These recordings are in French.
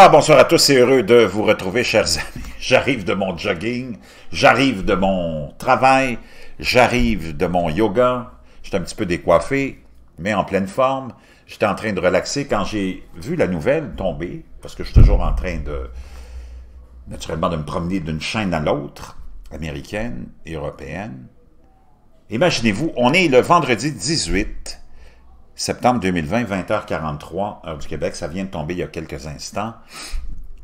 Alors, bonsoir à tous, c'est heureux de vous retrouver, chers amis. J'arrive de mon jogging, j'arrive de mon travail, j'arrive de mon yoga. J'étais un petit peu décoiffé, mais en pleine forme. J'étais en train de relaxer quand j'ai vu la nouvelle tomber, parce que je suis toujours en train de, naturellement, de me promener d'une chaîne à l'autre, américaine et européenne. Imaginez-vous, on est le vendredi 18 septembre 2020, 20h43, heure du Québec, ça vient de tomber il y a quelques instants.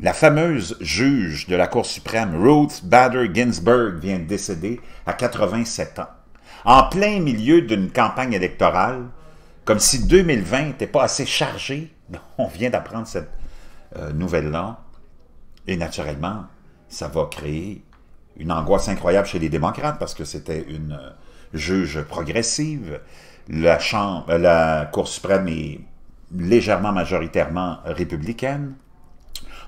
La fameuse juge de la Cour suprême, Ruth Bader Ginsburg, vient de décéder à 87 ans. En plein milieu d'une campagne électorale, comme si 2020 n'était pas assez chargé. On vient d'apprendre cette euh, nouvelle-là. Et naturellement, ça va créer une angoisse incroyable chez les démocrates parce que c'était une euh, juge progressive, la, chambre, euh, la Cour suprême est légèrement majoritairement républicaine.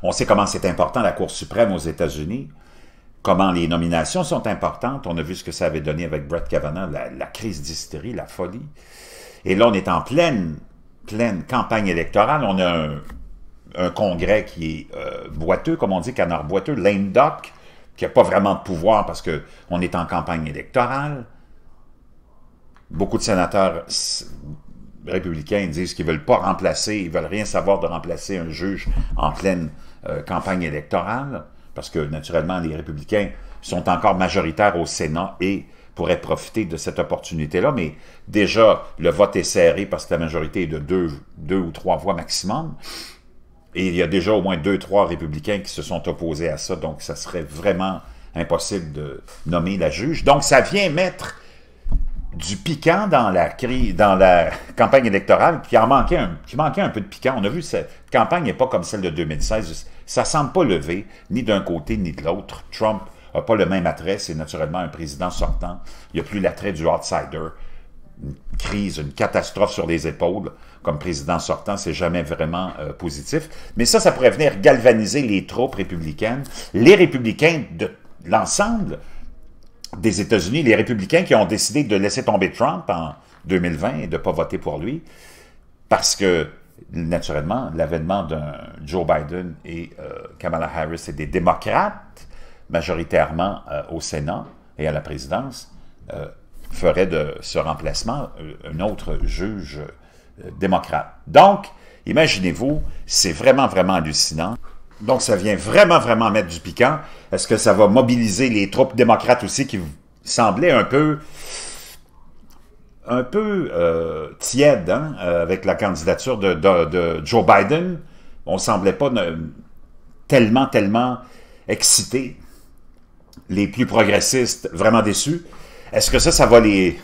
On sait comment c'est important la Cour suprême aux États-Unis, comment les nominations sont importantes. On a vu ce que ça avait donné avec Brett Kavanaugh, la, crise d'hystérie, la folie. Et là, on est en pleine, pleine campagne électorale. On a un, congrès qui est euh, boiteux, comme on dit, canard boiteux, lame duck, qui n'a pas vraiment de pouvoir parce qu'on est en campagne électorale beaucoup de sénateurs républicains disent qu'ils ne veulent pas remplacer, ils ne veulent rien savoir de remplacer un juge en pleine euh, campagne électorale, parce que naturellement, les républicains sont encore majoritaires au Sénat et pourraient profiter de cette opportunité-là, mais déjà, le vote est serré parce que la majorité est de deux, deux ou trois voix maximum, et il y a déjà au moins deux, trois républicains qui se sont opposés à ça, donc ça serait vraiment impossible de nommer la juge. Donc, ça vient mettre du piquant dans la, campagne électorale, qui en manquait un, qui manquait un peu de piquant. On a vu cette campagne n'est pas comme celle de 2016. Ça semble pas lever, ni d'un côté ni de l'autre. Trump n'a pas le même attrait, c'est naturellement un président sortant. Il n'y a plus l'attrait du outsider. Une crise, une catastrophe sur les épaules comme président sortant, c'est jamais vraiment euh, positif. Mais ça, ça pourrait venir galvaniser les troupes républicaines. Les républicains de l'ensemble des États-Unis, les républicains qui ont décidé de laisser tomber Trump en 2020 et de ne pas voter pour lui, parce que, naturellement, l'avènement d'un Joe Biden et euh, Kamala Harris et des démocrates, majoritairement euh, au Sénat et à la présidence, euh, ferait de ce remplacement un autre juge démocrate. Donc, imaginez-vous, c'est vraiment, vraiment hallucinant. Donc, ça vient vraiment, vraiment mettre du piquant. Est-ce que ça va mobiliser les troupes démocrates aussi qui semblaient un peu un peu euh, tièdes hein, euh, avec la candidature de, Joe Biden? On semblait pas tellement, tellement excités. Les plus progressistes, vraiment déçus. Est-ce que ça, ça va les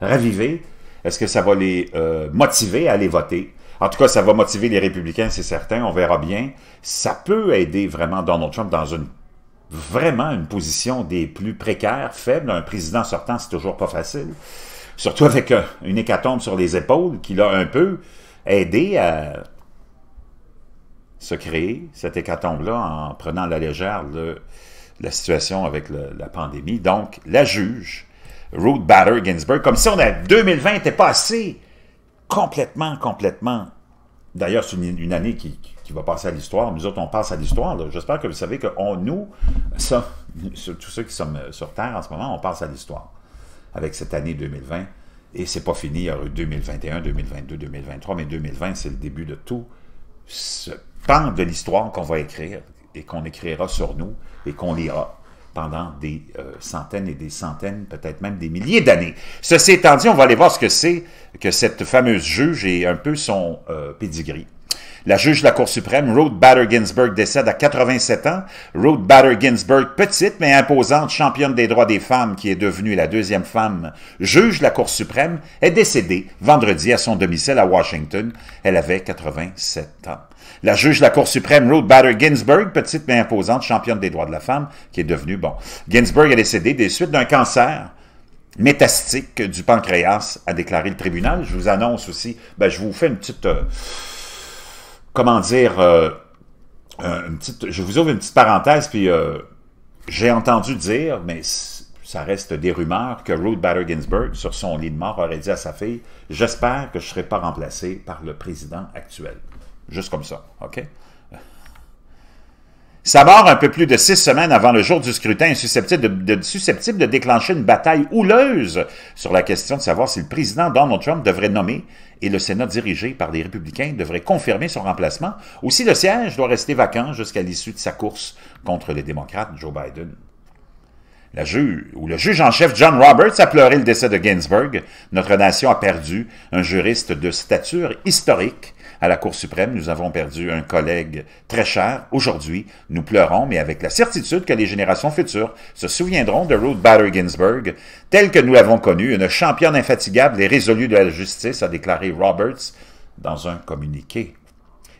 raviver? Est-ce que ça va les euh, motiver à aller voter? En tout cas, ça va motiver les républicains, c'est certain, on verra bien. Ça peut aider vraiment Donald Trump dans une vraiment une position des plus précaires, faibles. Un président sortant, c'est toujours pas facile. Surtout avec une hécatombe sur les épaules qui l'a un peu aidé à se créer, cette hécatombe-là, en prenant à la légère la situation avec la pandémie. Donc, la juge, Ruth Bader Ginsburg, comme si on a 2020 n'était pas assez complètement, complètement. D'ailleurs, c'est une, année qui, va passer à l'histoire. Nous autres, on passe à l'histoire. J'espère que vous savez que nous, tous ceux qui sommes euh, sur Terre en ce moment, on passe à l'histoire avec cette année 2020. Et c'est pas fini. Il y aura eu 2021, 2022, 2023, mais 2020, c'est le début de tout ce pan de l'histoire qu'on va écrire et qu'on écrira sur nous et qu'on lira pendant des euh, centaines et des centaines, peut-être même des milliers d'années. Ceci étant dit, on va aller voir ce que c'est que cette fameuse juge et un peu son euh, pedigree. La juge de la Cour suprême, Ruth Bader Ginsburg, décède à 87 ans. Ruth Bader Ginsburg, petite mais imposante championne des droits des femmes qui est devenue la deuxième femme juge de la Cour suprême, est décédée vendredi à son domicile à Washington. Elle avait 87 ans. La juge de la Cour suprême, Ruth Bader Ginsburg, petite mais imposante, championne des droits de la femme, qui est devenue, bon, Ginsburg est décédée des suites d'un cancer métastique du pancréas, a déclaré le tribunal. Je vous annonce aussi, ben, je vous fais une petite, euh, comment dire, euh, petite, je vous ouvre une petite parenthèse, puis euh, j'ai entendu dire, mais ça reste des rumeurs, que Ruth Bader Ginsburg, sur son lit de mort, aurait dit à sa fille, j'espère que je ne serai pas remplacé par le président actuel. Juste comme ça, OK? Sa mort un peu plus de six semaines avant le jour du scrutin est susceptible de, déclencher une bataille houleuse sur la question de savoir si le président Donald Trump devrait nommer et le Sénat dirigé par les républicains devrait confirmer son remplacement ou si le siège doit rester vacant jusqu'à l'issue de sa course contre les démocrates Joe Biden. Le juge en chef John Roberts a pleuré le décès de Ginsburg. Notre nation a perdu un juriste de stature historique à la Cour suprême. Nous avons perdu un collègue très cher. Aujourd'hui, nous pleurons, mais avec la certitude que les générations futures se souviendront de Ruth Bader Ginsburg, telle que nous l'avons connue, une championne infatigable et résolue de la justice, a déclaré Roberts dans un communiqué.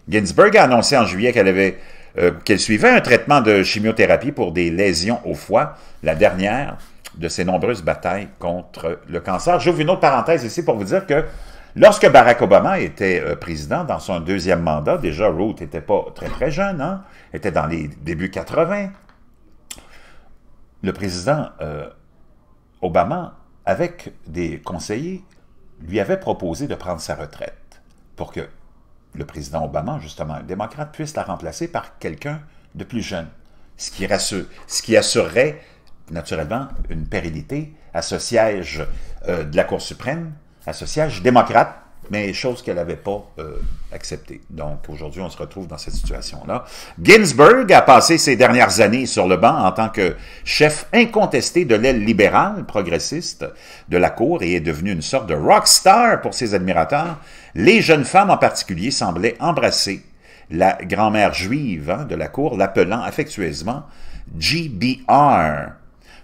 Ginsburg a annoncé en juillet qu'elle euh, suivait un traitement de chimiothérapie pour des lésions au foie, la dernière de ses nombreuses batailles contre le cancer. J'ouvre une autre parenthèse ici pour vous dire que lorsque Barack Obama était euh, président dans son deuxième mandat, déjà Ruth n'était pas très très jeune, hein, était dans les débuts 80, le président euh, Obama, avec des conseillers, lui avait proposé de prendre sa retraite pour que le président Obama, justement, un démocrate, puisse la remplacer par quelqu'un de plus jeune, ce qui, ce qui assurerait naturellement une pérennité à ce siège euh, de la Cour suprême, siège démocrate, mais chose qu'elle n'avait pas euh, acceptée. Donc aujourd'hui, on se retrouve dans cette situation-là. Ginsburg a passé ses dernières années sur le banc en tant que chef incontesté de l'aile libérale progressiste de la Cour et est devenue une sorte de rock star pour ses admirateurs. Les jeunes femmes en particulier semblaient embrasser la grand-mère juive hein, de la Cour, l'appelant affectueusement GBR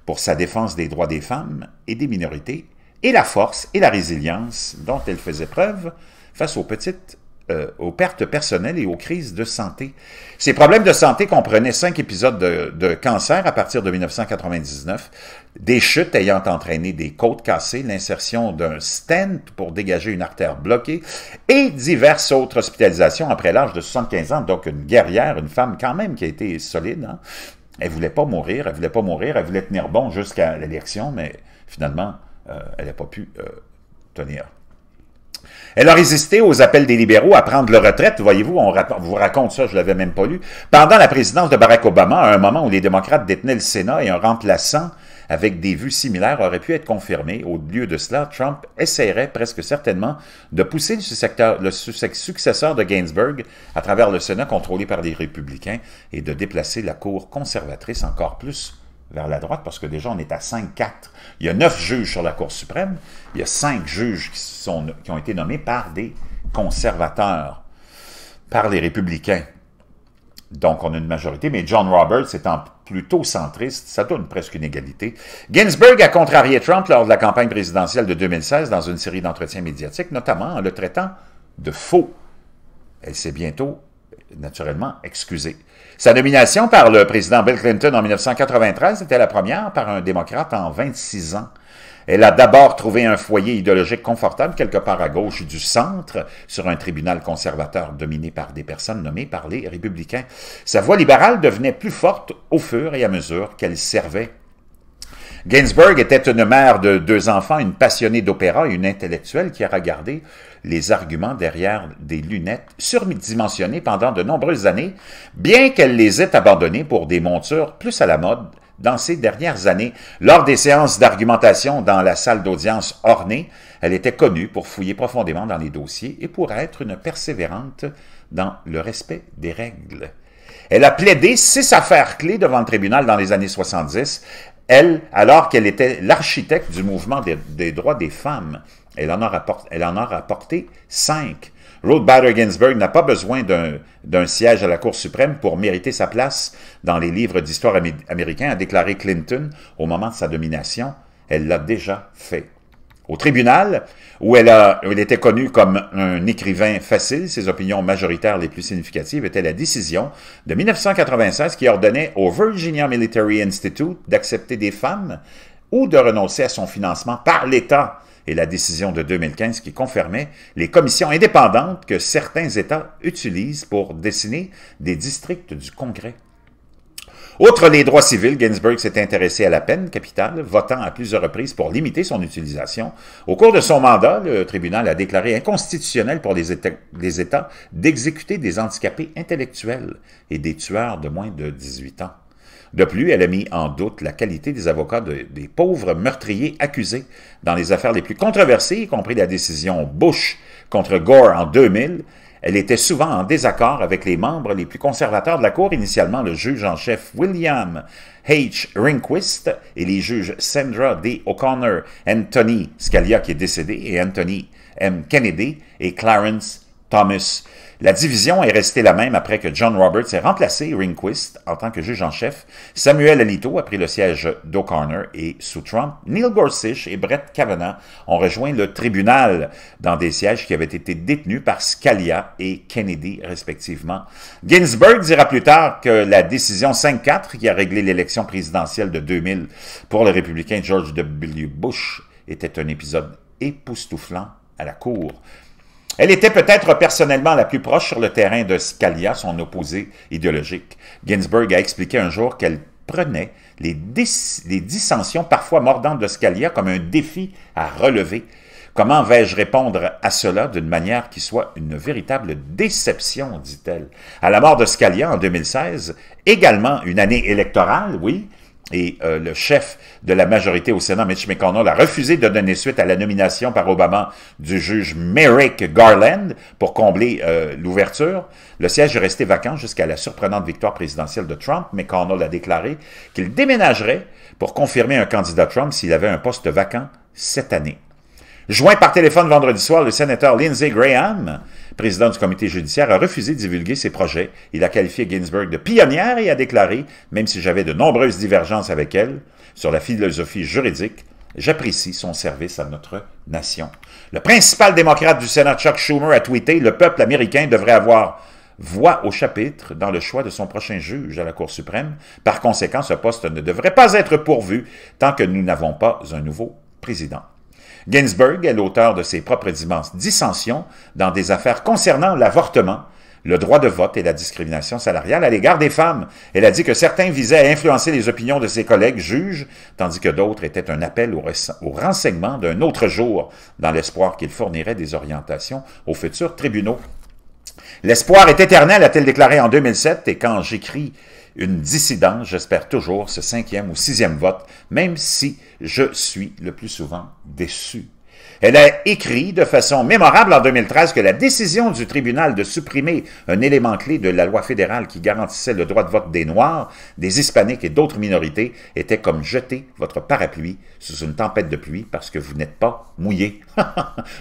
pour sa défense des droits des femmes et des minorités et la force et la résilience dont elle faisait preuve face aux petites euh, aux pertes personnelles et aux crises de santé. Ces problèmes de santé comprenaient cinq épisodes de, cancer à partir de 1999, des chutes ayant entraîné des côtes cassées, l'insertion d'un stent pour dégager une artère bloquée et diverses autres hospitalisations après l'âge de 75 ans. Donc une guerrière, une femme quand même qui a été solide. Hein. Elle voulait pas mourir, elle voulait pas mourir, elle voulait tenir bon jusqu'à l'élection, mais finalement, elle n'a pas pu euh, tenir. Elle a résisté aux appels des libéraux à prendre leur retraite. Voyez-vous, on vous raconte ça, je ne l'avais même pas lu. Pendant la présidence de Barack Obama, à un moment où les démocrates détenaient le Sénat et un remplaçant avec des vues similaires aurait pu être confirmé. Au lieu de cela, Trump essaierait presque certainement de pousser le, successeur de Gainsburg à travers le Sénat contrôlé par les républicains et de déplacer la Cour conservatrice encore plus vers la droite, parce que déjà on est à 5-4. Il y a neuf juges sur la Cour suprême, il y a cinq juges qui, sont, qui ont été nommés par des conservateurs, par les républicains. Donc on a une majorité, mais John Roberts étant plutôt centriste, ça donne presque une égalité. Ginsburg a contrarié Trump lors de la campagne présidentielle de 2016 dans une série d'entretiens médiatiques, notamment en le traitant de faux. Elle s'est bientôt, naturellement, excusée. Sa nomination par le président Bill Clinton en 1993 était la première par un démocrate en 26 ans. Elle a d'abord trouvé un foyer idéologique confortable quelque part à gauche du centre, sur un tribunal conservateur dominé par des personnes nommées par les républicains. Sa voix libérale devenait plus forte au fur et à mesure qu'elle servait Gainsbourg était une mère de deux enfants, une passionnée d'opéra et une intellectuelle qui a regardé les arguments derrière des lunettes surdimensionnées pendant de nombreuses années, bien qu'elle les ait abandonnées pour des montures plus à la mode dans ces dernières années. Lors des séances d'argumentation dans la salle d'audience ornée, elle était connue pour fouiller profondément dans les dossiers et pour être une persévérante dans le respect des règles. Elle a plaidé six affaires clés devant le tribunal dans les années 70 elle, alors qu'elle était l'architecte du mouvement des, droits des femmes, elle en, a rapporté, elle en a rapporté cinq. Ruth Bader Ginsburg n'a pas besoin d'un siège à la Cour suprême pour mériter sa place dans les livres d'histoire américains, a déclaré Clinton au moment de sa domination. Elle l'a déjà fait. Au tribunal, où elle, était connue comme un écrivain facile, ses opinions majoritaires les plus significatives étaient la décision de 1996 qui ordonnait au Virginia Military Institute d'accepter des femmes ou de renoncer à son financement par l'État et la décision de 2015 qui confirmait les commissions indépendantes que certains États utilisent pour dessiner des districts du Congrès. Outre les droits civils, Ginsburg s'est intéressé à la peine capitale, votant à plusieurs reprises pour limiter son utilisation. Au cours de son mandat, le tribunal a déclaré inconstitutionnel pour les États, d'exécuter des handicapés intellectuels et des tueurs de moins de 18 ans. De plus, elle a mis en doute la qualité des avocats des pauvres meurtriers accusés dans les affaires les plus controversées, y compris la décision Bush contre Gore en 2000. Elle était souvent en désaccord avec les membres les plus conservateurs de la Cour, initialement le juge en chef William H. Rehnquist et les juges Sandra D. O'Connor, Anthony Scalia qui est décédé, et Anthony M. Kennedy et Clarence Thomas. La division est restée la même après que John Roberts ait remplacé Rehnquist en tant que juge en chef. Samuel Alito a pris le siège d'O'Connor et sous Trump, Neil Gorsuch et Brett Kavanaugh ont rejoint le tribunal dans des sièges qui avaient été détenus par Scalia et Kennedy respectivement. Ginsburg dira plus tard que la décision 5-4 qui a réglé l'élection présidentielle de 2000 pour le républicain George W. Bush était un épisode époustouflant à la Cour. Elle était peut-être personnellement la plus proche sur le terrain de Scalia, son opposé idéologique. Ginsburg a expliqué un jour qu'elle prenait les, dissensions parfois mordantes de Scalia comme un défi à relever. Comment vais-je répondre à cela d'une manière qui soit une véritable déception, dit-elle. À la mort de Scalia en 2016, également une année électorale, oui, et euh, le chef de la majorité au Sénat, Mitch McConnell, a refusé de donner suite à la nomination par Obama du juge Merrick Garland pour combler euh, l'ouverture. Le siège est resté vacant jusqu'à la surprenante victoire présidentielle de Trump. McConnell a déclaré qu'il déménagerait pour confirmer un candidat Trump s'il avait un poste vacant cette année. Joint par téléphone vendredi soir, le sénateur Lindsey Graham président du comité judiciaire, a refusé de divulguer ses projets. Il a qualifié Ginsburg de pionnière et a déclaré, même si j'avais de nombreuses divergences avec elle sur la philosophie juridique, J'apprécie son service à notre nation. Le principal démocrate du Sénat, Chuck Schumer, a tweeté « Le peuple américain devrait avoir voix au chapitre dans le choix de son prochain juge à la Cour suprême. Par conséquent, ce poste ne devrait pas être pourvu tant que nous n'avons pas un nouveau président. » Ginsburg est l'auteur de ses propres dissensions dans des affaires concernant l'avortement, le droit de vote et la discrimination salariale à l'égard des femmes. Elle a dit que certains visaient à influencer les opinions de ses collègues juges, tandis que d'autres étaient un appel au, renseignement d'un autre jour, dans l'espoir qu'il fournirait des orientations aux futurs tribunaux. L'espoir est éternel, a-t-elle déclaré en 2007, et quand j'écris une dissidence, j'espère toujours ce cinquième ou sixième vote, même si je suis le plus souvent déçu. Elle a écrit de façon mémorable en 2013 que la décision du tribunal de supprimer un élément clé de la loi fédérale qui garantissait le droit de vote des Noirs, des Hispaniques et d'autres minorités était comme jeter votre parapluie sous une tempête de pluie parce que vous n'êtes pas mouillé.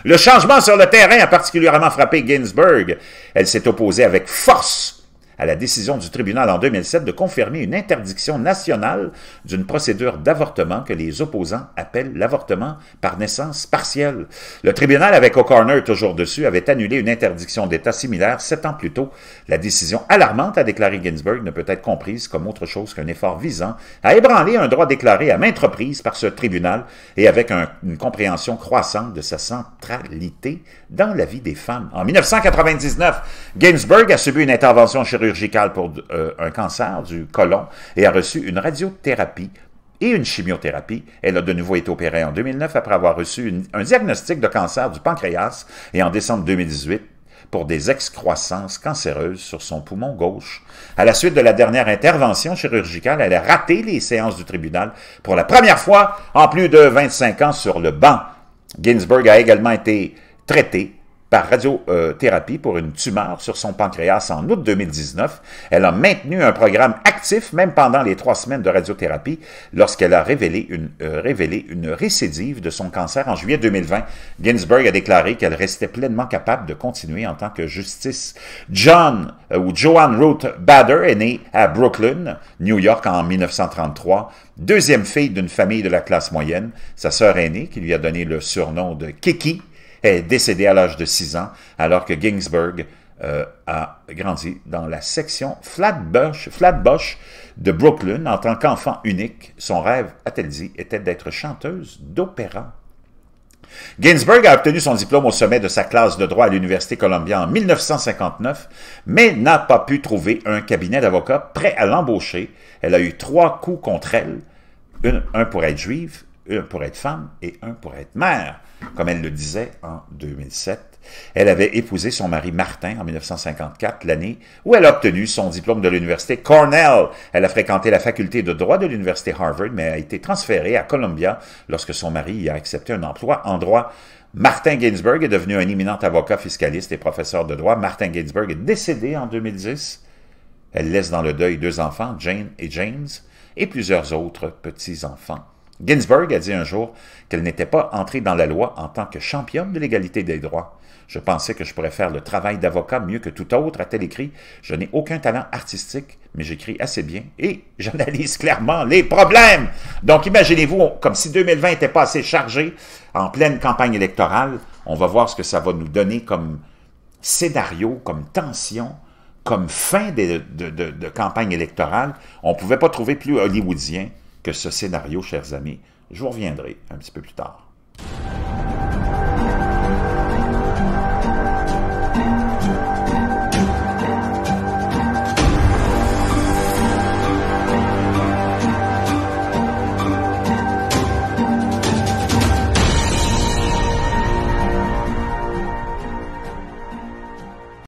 le changement sur le terrain a particulièrement frappé Ginsburg. Elle s'est opposée avec force à la décision du tribunal en 2007 de confirmer une interdiction nationale d'une procédure d'avortement que les opposants appellent l'avortement par naissance partielle. Le tribunal, avec O'Connor toujours dessus, avait annulé une interdiction d'État similaire sept ans plus tôt. La décision alarmante, a déclaré Ginsburg, ne peut être comprise comme autre chose qu'un effort visant à ébranler un droit déclaré à maintes reprises par ce tribunal et avec une compréhension croissante de sa centralité dans la vie des femmes. En 1999, Ginsburg a subi une intervention chirurgicale pour euh, un cancer du côlon et a reçu une radiothérapie et une chimiothérapie. Elle a de nouveau été opérée en 2009 après avoir reçu un diagnostic de cancer du pancréas et en décembre 2018 pour des excroissances cancéreuses sur son poumon gauche. À la suite de la dernière intervention chirurgicale, elle a raté les séances du tribunal pour la première fois en plus de 25 ans sur le banc. Ginsburg a également été traitée par radiothérapie pour une tumeur sur son pancréas en août 2019. Elle a maintenu un programme actif même pendant les trois semaines de radiothérapie lorsqu'elle a révélé une, euh, révélé une récidive de son cancer en juillet 2020. Ginsburg a déclaré qu'elle restait pleinement capable de continuer en tant que justice. John euh, ou Joanne Ruth Bader est née à Brooklyn, New York en 1933. Deuxième fille d'une famille de la classe moyenne. Sa sœur aînée, qui lui a donné le surnom de Kiki, est décédé à l'âge de 6 ans, alors que Ginsburg euh, a grandi dans la section Flatbush, Flatbush de Brooklyn en tant qu'enfant unique. Son rêve, a-t-elle dit, était d'être chanteuse d'opéra. Ginsburg a obtenu son diplôme au sommet de sa classe de droit à l'Université Columbia en 1959, mais n'a pas pu trouver un cabinet d'avocats prêt à l'embaucher. Elle a eu trois coups contre elle, un pour être juive, un pour être femme et un pour être mère, comme elle le disait en 2007. Elle avait épousé son mari Martin en 1954, l'année où elle a obtenu son diplôme de l'université Cornell. Elle a fréquenté la faculté de droit de l'université Harvard, mais a été transférée à Columbia lorsque son mari y a accepté un emploi en droit. Martin Ginsburg est devenu un éminent avocat fiscaliste et professeur de droit. Martin Ginsburg est décédé en 2010. Elle laisse dans le deuil deux enfants, Jane et James, et plusieurs autres petits-enfants. Ginsburg a dit un jour qu'elle n'était pas entrée dans la loi en tant que championne de l'égalité des droits. Je pensais que je pourrais faire le travail d'avocat mieux que tout autre, a-t-elle écrit. Je n'ai aucun talent artistique, mais j'écris assez bien et j'analyse clairement les problèmes. Donc imaginez-vous, comme si 2020 n'était pas assez chargé en pleine campagne électorale, on va voir ce que ça va nous donner comme scénario, comme tension, comme fin de, de campagne électorale. On ne pouvait pas trouver plus hollywoodien que ce scénario, chers amis. Je vous reviendrai un petit peu plus tard.